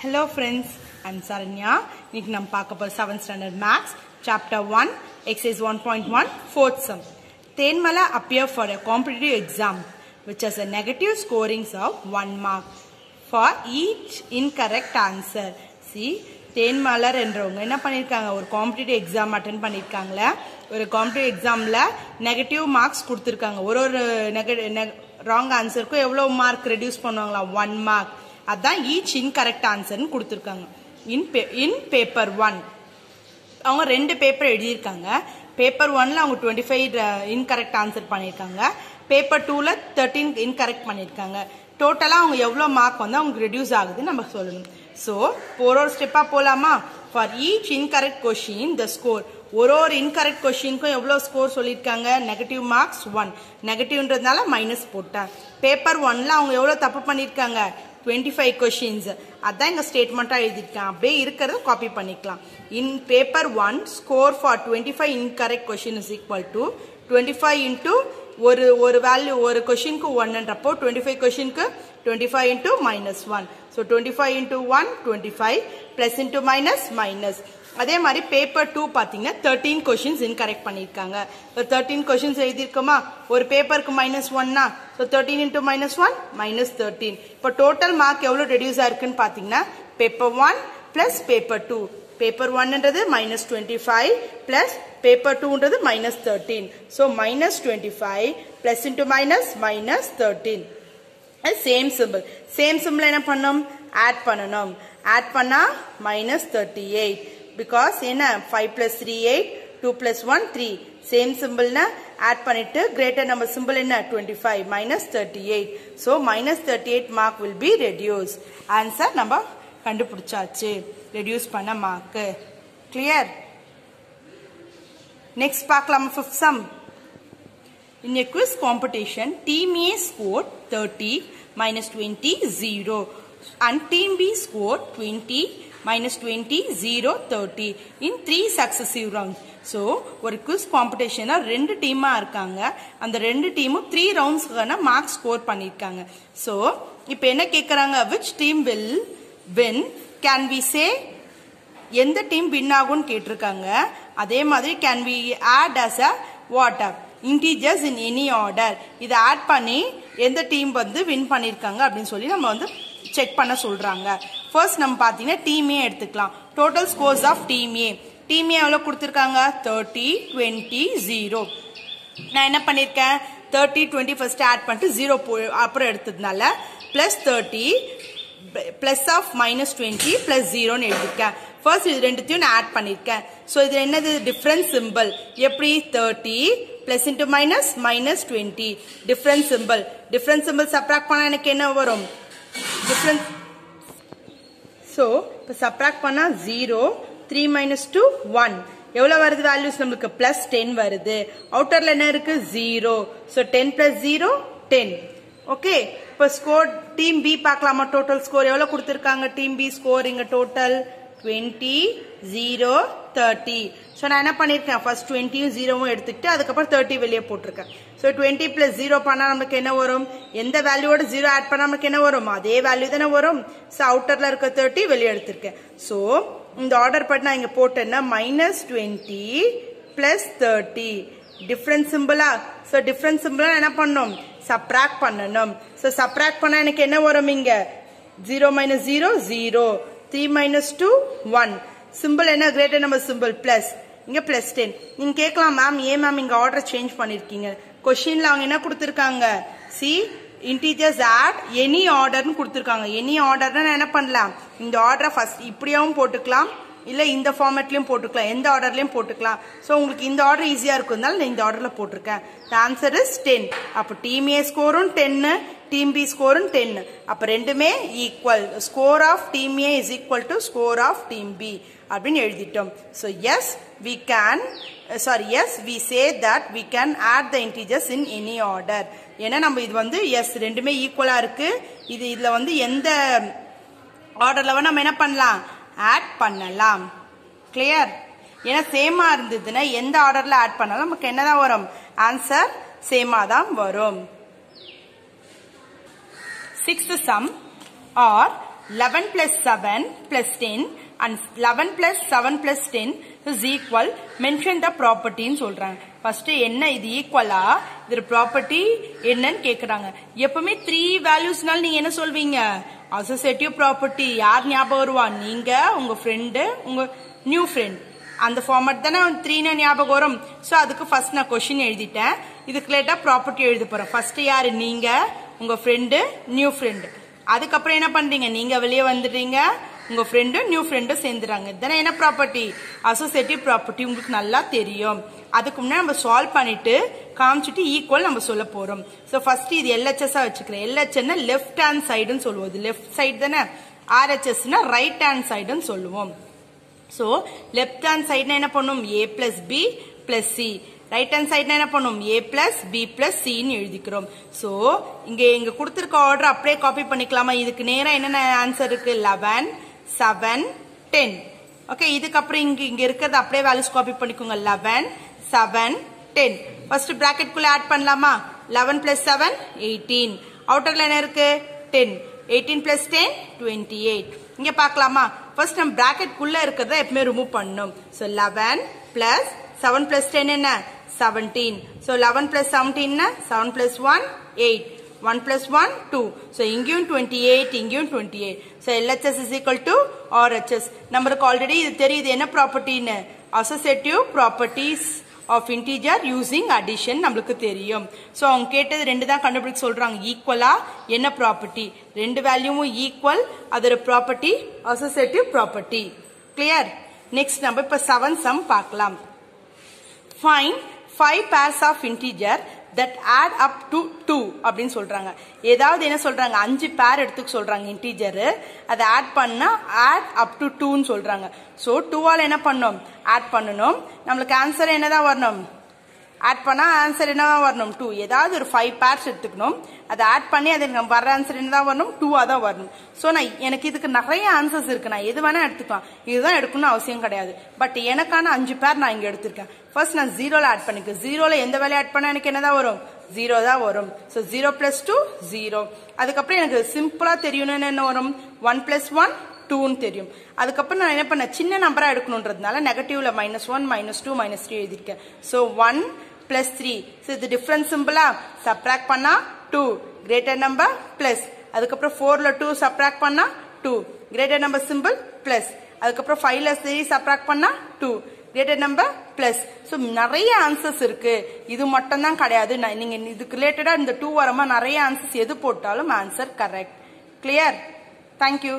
Hello friends I'm Saranya இன்னைக்கு நம்ம பார்க்க போகிற seventh standard maths chapter one exercise one point one fourth sum Thenmalai appear for a competitive exam which has a negative scorings of one mark for each incorrect answer C Thenmalar என்றவங்க என்ன பண்ணியிருக்காங்க ஒரு competitive exam attend பண்ணியிருக்காங்களே ஒரு competitive எக்ஸாமில் negative marks கொடுத்துருக்காங்க. ஒரு ஒரு நெக wrong ஆன்சருக்கும் எவ்வளோ மார்க் ரெடியூஸ் பண்ணுவாங்களா? ஒன் மார்க் அதான் ஈச் இன்கரெக்ட் ஆன்சர்னு கொடுத்துருக்காங்க. இன் பே இன் பேப்பர் ஒன் அவங்க ரெண்டு பேப்பர் எழுதியிருக்காங்க. பேப்பர் ஒன்ல அவங்க டுவெண்ட்டி ஃபைவ் இன்கரெக்ட் ஆன்சர் பண்ணியிருக்காங்க. பேப்பர் டூவில் தேர்ட்டீன் இன்கரெக்ட் பண்ணியிருக்காங்க. டோட்டலாக அவங்க எவ்வளோ மார்க் வந்து அவங்களுக்கு ரெடியூஸ் ஆகுதுன்னு நம்ம சொல்லணும். ஸோ ஒரு ஒரு ஸ்டெப்பாக போகலாமா for each incorrect question the score ஒரு ஒரு இன்கரெக்ட் கொஷினுக்கும் எவ்வளோ ஸ்கோர் சொல்லியிருக்காங்க? நெகட்டிவ் மார்க்ஸ் ஒன் நெகட்டிவ்ன்றதுனால மைனஸ் போட்டேன் பேப்பர் ஒன்ல அவங்க எவ்வளோ தப்பு பண்ணியிருக்காங்க? டுவெண்ட்டி ஃபைவ் கொஷின்ஸ் அதான் இங்கே ஸ்டேட்மெண்ட்டாக எழுதியிருக்கேன். அப்படியே இருக்கிறத காப்பி பண்ணிக்கலாம். In paper one score for twenty five incorrect question is equal to twenty five into ஒரு ஒரு வேல்யூ ஒரு கொஷினுக்கு ஒன்னுன்றப்போ டுவெண்ட்டி ஃபைவ் கொஷினுக்கு twenty five into minus one so twenty five into one twenty five plus into minus minus அதே மாதிரி paper two பார்த்தீங்கன்னா thirteen questions incorrect பண்ணியிருக்காங்க. ஸோ தேர்ட்டீன் கொஷின்ஸ் எழுதியிருக்கோமா? ஒரு பேப்பருக்கு மைனஸ் ஒன்னா so thirteen into minus one minus thirteen இப்போ total mark எவ்வளோ ரெடியூஸ் ஆயிருக்குன்னு பார்த்தீங்கன்னா paper one plus paper two paper ஒன்ன்றது minus twenty five plus paper டூன்றது minus thirteen so minus twenty five plus into minus minus thirteen same symbol same symbol என்ன பண்ணணும்? Add பண்ணணும். Add பண்ணா minus thirty eight because என்ன? Five plus three eight two plus one three same சிம்பிள்னா add பண்ணிட்டு greater number simple என்ன? Twenty five minus thirty eight so minus thirty eight mark will be reduce answer நம்ம கண்டுபிடிச்சாச்சு. Reduce பண்ண mark clear next பார்க்கலாம். Fifth sum In a quiz competition, Team A scored 30 minus 20 0 and Team B scored 20 minus 20 0 30 in 3 successive rounds. So ஒரு quiz காம்படிஷனாக ரெண்டு டீமாக இருக்காங்க. அந்த ரெண்டு டீமும் த்ரீ ரவுண்ட்ஸ்க்கான மார்க் ஸ்கோர் பண்ணியிருக்காங்க ஸோ இப்போ என்ன கேட்குறாங்க which team will win can we say எந்த டீம் வின் ஆகும்னு கேட்டிருக்காங்க. அதே மாதிரி can we add us a water integers in any order இதை ஆட் பண்ணி எந்த டீம் வந்து வின் பண்ணியிருக்காங்க அப்படின்னு சொல்லி நம்ம வந்து செக் பண்ண சொல்கிறாங்க ஃபர்ஸ்ட் நம்ம பார்த்தீங்கன்னா டீம் ஏ எடுத்துக்கலாம். Total scores of team A team A எவ்வளோ கொடுத்துருக்காங்க? தேர்ட்டி டுவெண்ட்டி ஜீரோ நான் என்ன பண்ணியிருக்கேன் தேர்ட்டி டுவெண்ட்டி ஃபர்ஸ்ட் ஆட் பண்ணிட்டு ஜீரோ போ அப்புறம் எடுத்ததுனால plus thirty plus of minus twenty plus ஜீரோன்னு எழுதியிருக்கேன் ஃபர்ஸ்ட் இது ரெண்டுத்தையும் நான் ஆட் பண்ணியிருக்கேன் ஸோ இதில் என்னது? டிஃப்ரெண்ட் சிம்பிள் எப்படி? Thirty plus into minus minus twenty different symbol different symbol subtract பண்ணால் எனக்கு என்ன வரும்? டிஃப்ரெண்ட் ஸோ இப்போ சப்ராக்ட் பண்ணால் zero three minus two one எவ்வளோ வருது வேல்யூஸ் நம்மளுக்கு பிளஸ் டென் வருது. அவுட்டரில் என்ன இருக்கு? Zero so ten plus zero ten okay இப்போ ஸ்கோர் டீம் பி பார்க்கலாமா? டோட்டல் ஸ்கோர் எவ்வளோ கொடுத்துருக்காங்க? டீம் பி ஸ்கோர் இங்கே total twenty zero thirty. So நான் என்ன பண்ணியிருக்கேன் ஃபர்ஸ்ட் டுவெண்ட்டியும் ஜீரோவும் எடுத்துக்கிட்டு அதுக்கப்புறம் தேர்ட்டி வெளியே போட்டிருக்கேன். ஸோ டுவெண்ட்டி ப்ளஸ் ஜீரோ பண்ணால் நமக்கு என்ன வரும்? எந்த வேல்யூவோட ஜீரோ ஆட் பண்ணால் நமக்கு என்ன வரும்? அதே வேல்யூ தானே வரும். ஸோ அவுட்டரில் இருக்க தேர்ட்டி வெளியே எடுத்திருக்கேன். ஸோ இந்த ஆர்டர் பண்ணி நான் இங்கே போட்டேன்னா minus twenty plus thirty different சிம்பிளா ஸோ டிஃப்ரெண்ட் சிம்பிளா என்ன பண்ணணும்? சப்ராக்ட் பண்ணணும். ஸோ சப்ராக்ட் பண்ணால் எனக்கு என்ன வரும் இங்கே? Zero minus zero zero three minus two one symbol என்ன? கிரேட்டர் நம்பர் சிம்பிள் பிளஸ் இங்கே பிளஸ் டென் நீங்கள் கேட்கலாம் மேம் ஏன் மேம் இங்கே ஆர்டர் சேஞ்ச் பண்ணியிருக்கீங்க கொஸ்டின்ல அவங்க என்ன கொடுத்துருக்காங்க? சி இன்டீஜர்ஸ் ஆட் எனி ஆர்டர்னு கொடுத்துருக்காங்க. எனி ஆர்டர்னா நான் என்ன பண்ணலாம்? இந்த ஆர்டரை ஃபஸ்ட் இப்படியாவும் போட்டுக்கலாம். இல்லை இந்த ஃபார்மேட்லையும் போட்டுக்கலாம். எந்த ஆர்டர்லயும் போட்டுக்கலாம். ஸோ உங்களுக்கு இந்த ஆர்டர் ஈஸியா இருக்கும்னால நான் இந்த ஆர்டரில் போட்டிருக்கேன். ஆன்சர் இஸ் டென் அப்போ டீம் ஸ்கோரும் டென்னு டீம் பி ஸ்கோருன்னு டென் அப்போ ரெண்டுமே equal score of team A is equal to score of team B அப்படின்னு எழுதிட்டோம். So yes we can sorry yes we say that we can add the integers in any order ஏன்னா நம்ம இது வந்து S ரெண்டுமே ஈக்குவலாக இருக்குது இது இதில் வந்து எந்த ஆர்டரில் நம்ம என்ன பண்ணலாம்? ஆட் பண்ணலாம். கிளியர் ஏன்னா சேமாக இருந்ததுன்னா எந்த ஆர்டரில் ஆட் பண்ணாலும் நமக்கு என்னதான் வரும்? ஆன்சர் சேமாக தான் வரும். Sixth sum are 11 plus 7 plus 10 and 11 plus 7 plus 10 is equal mention the property ன்னு சொல்றாங்க. ஃபர்ஸ்ட் என்ன இது ஈக்குவலா இது ப்ராப்பர்ட்டி என்னன்னு கேக்குறாங்க. எப்பவுமே த்ரீ வேல்யூஸ்னால நீங்க என்ன சொல்வீங்க? அசோசியேட்டிவ் ப்ராப்பர்ட்டி யார் ஞாபகம் வருவா? நீங்க உங்க ஃப்ரெண்டு உங்க நியூ ஃப்ரெண்ட் அந்த ஃபார்மட் தானே த்ரீன்னு ஞாபகம் வரும். ஸோ அதுக்கு ஃபர்ஸ்ட் நான் கொஷின் எழுதிட்டேன். இதுக்கு லேட்டாக ப்ராப்பர்ட்டி எழுத போறேன். ஃபர்ஸ்ட் யாரு? நீங்க. உங்கள் ஃப்ரெண்டு நியூ ஃப்ரெண்டு அதுக்கப்புறம் என்ன பண்ணுறீங்க நீங்கள் வெளியே வந்துடுறீங்க உங்கள் ஃப்ரெண்டும் நியூ ஃப்ரெண்டும் சேர்ந்துறாங்க. இதுதானே என்ன ப்ராப்பர்ட்டி அசோசியேட்டிவ் ப்ராப்பர்ட்டி உங்களுக்கு நல்லா தெரியும். அதுக்கு முன்னாடி நம்ம சால்வ் பண்ணிட்டு காமிச்சிட்டு ஈக்குவல் நம்ம சொல்ல போகிறோம் ஸோ ஃபர்ஸ்ட் இது எல்ஹெச்எஸ்ஸாக வச்சுக்கிறேன். எல்ஹெச்என்னா லெஃப்ட் ஹேண்ட் சைடுன்னு சொல்லுவோம். இது லெஃப்ட் சைடு தானே? ஆர்ஹெச்எஸ்னா ரைட் ஹேண்ட் சைடுன்னு சொல்லுவோம். ஸோ லெஃப்ட் ஹேண்ட் சைடுனா என்ன பண்ணும்? A plus B plus C right hand சைடுனா என்ன பண்ணும்? ஏ பிளஸ் பி பிளஸ் சின்னு எழுதிக்கிறோம். ஸோ இங்கே இங்கே கொடுத்துருக்க ஆர்டர் அப்படியே காப்பி பண்ணிக்கலாமா? இதுக்கு நேராக என்னென்ன ஆன்சர் இருக்கு? லெவன் செவன் டென் ஓகே இதுக்கப்புறம் இங்கே இங்கே இருக்கிறது அப்படியே வேல்யூஸ் காப்பி பண்ணிக்கோங்க. Eleven seven ten first bracket குள்ள ஆட் பண்ணலாமா? லெவன் பிளஸ் செவன் எயிட்டீன் அவுட்டரில் என்ன இருக்கு? Ten eighteen plus ten twenty eight இங்கே பார்க்கலாமா? ஃபர்ஸ்ட் நம்ம பிராக்கெட் குள்ள இருக்கிறத எப்பவுமே ரிமூவ் பண்ணணும். So eleven plus seven plus ten என்ன? Seventeen so eleven plus seventeen seven plus one eight one plus one two so இங்கேயும் டுவெண்ட்டி எயிட் இங்கேயும் twenty eight so LHS is equal to RHS நம்மளுக்கு already இது தெரியுது என்ன ப்ராப்பர்ட்டின்னு associative properties of integer using addition நம்மளுக்கு தெரியும். So அவங்க கேட்டது ரெண்டு தான் கண்டுபிடிக்க சொல்கிறாங்க ஈக்குவலாக என்ன ப்ராப்பர்ட்டி ரெண்டு வேல்யூவும் ஈக்குவல் அதோட property associative property clear next நம்ம இப்போ செவன் சம் பார்க்கலாம். Find five pairs of integer that add up to two அப்படின்னு சொல்றாங்க. ஏதாவது என்ன சொல்றாங்க? அஞ்சு பேர் எடுத்துக்க சொல்றாங்க இன்டீஜர் அதை ஆட் பண்ணா ஆட் அப் டு டூன்னு சொல்றாங்க. ஸோ டூவால் என்ன பண்ணணும் ஆட் பண்ணணும். நம்மளுக்கு ஆன்சர் என்னதான் வரணும்? ஆட் பண்ணால் ஆன்சர் என்னவா வரணும்? டூ ஏதாவது ஒரு ஃபைவ் பேர்ஸ் எடுத்துக்கணும். அதை ஆட் பண்ணி அது எனக்கு வர ஆன்சர் என்ன தான் வரணும் டூவாக தான் வரணும். ஸோ நான் எனக்கு இதுக்கு நிறைய ஆன்சர்ஸ் இருக்குது நான் எது வேணால் எடுத்துக்கலாம். இதுதான் எடுக்கணும்னு அவசியம் கிடையாது. பட் எனக்கான அஞ்சு பேர் நான் இங்கே எடுத்திருக்கேன். ஃபர்ஸ்ட் நான் ஜீரோவில் ஆட் பண்ணிக்க. ஜீரோவில் எந்த வேலையை ஆட் பண்ணால் எனக்கு என்னதான் வரும்? ஜீரோ தான் வரும். So zero plus two zero அதுக்கப்புறம் எனக்கு சிம்பிளாக தெரியணும்னு என்ன வரும்? ஒன் ப்ளஸ் ஒன் டூன்னு தெரியும். அதுக்கப்புறம் நான் என்ன பண்ணேன்? சின்ன நம்பராக எடுக்கணுன்றதுனால நெகட்டிவ்ல minus one minus two minus three எழுதிருக்கேன் so one plus three so இது டிஃபரன்ஸ் சிம்பிளா சப்ராக்ட் பண்ணா டூ கிரேட்டர் நம்பர் பிளஸ் அதுக்கப்புறம் ஃபோரில் டூ சப்ராக்ட் பண்ணா two greater number symbol plus அதுக்கப்புறம் ஃபைவ்ல த்ரீ சப்ராக்ட் பண்ணா two greater number plus so நிறைய ஆன்சர்ஸ் இருக்கு. இது மட்டும் தான் கிடையாது. நான் நீங்க இதுக்கு ரிலேட்டடா இந்த டூ வரமா நிறைய ஆன்சர்ஸ் எது போட்டாலும் ஆன்சர் கரெக்ட் கிளியர் தேங்க்யூ